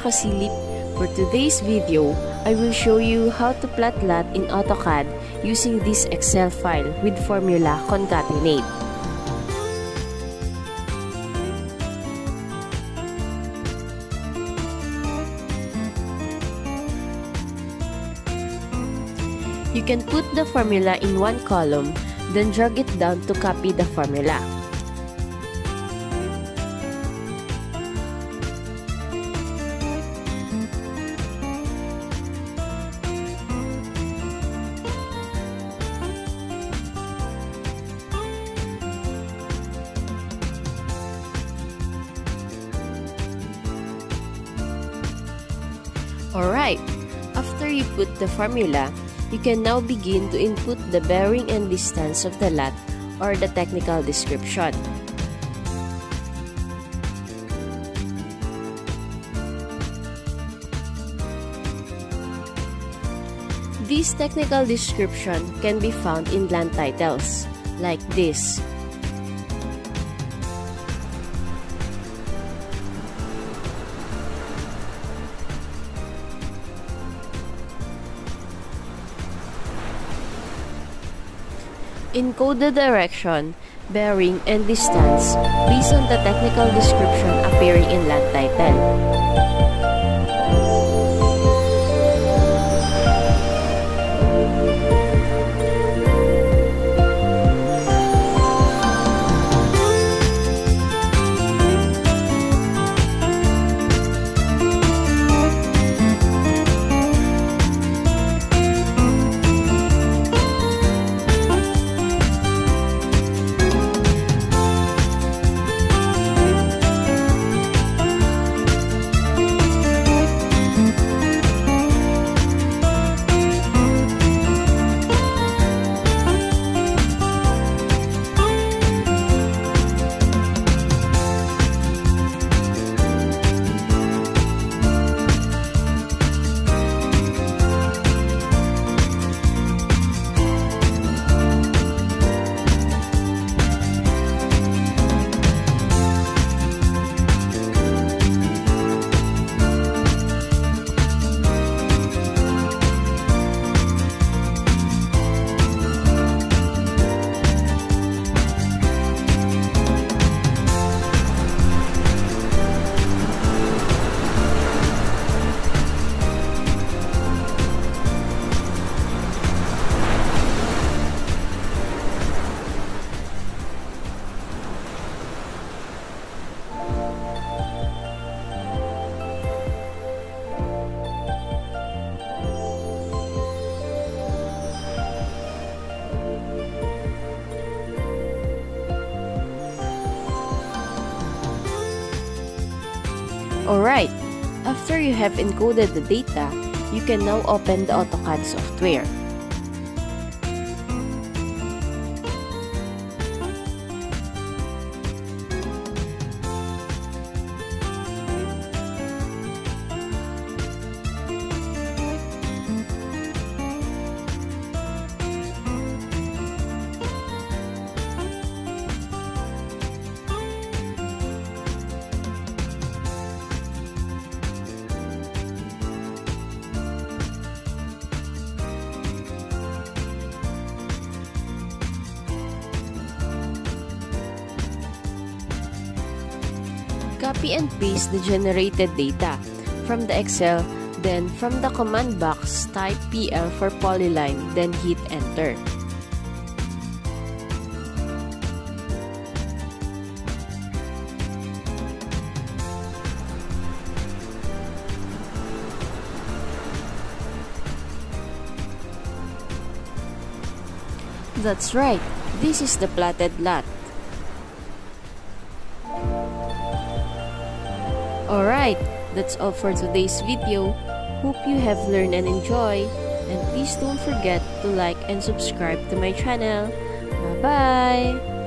For today's video, I will show you how to plot lot in AutoCAD using this Excel file with formula concatenate. You can put the formula in one column, then drag it down to copy the formula. Alright, after you put the formula, you can now begin to input the bearing and distance of the lot or the technical description. This technical description can be found in land titles, like this. Encode the direction, bearing, and distance based on the technical description appearing in land title. Alright, after you have encoded the data, you can now open the AutoCAD software. Copy and paste the generated data from the Excel, then from the command box, type PL for polyline, then hit enter. That's right, this is the plotted lot. Alright, that's all for today's video. Hope you have learned and enjoyed. And please don't forget to like and subscribe to my channel. Bye-bye!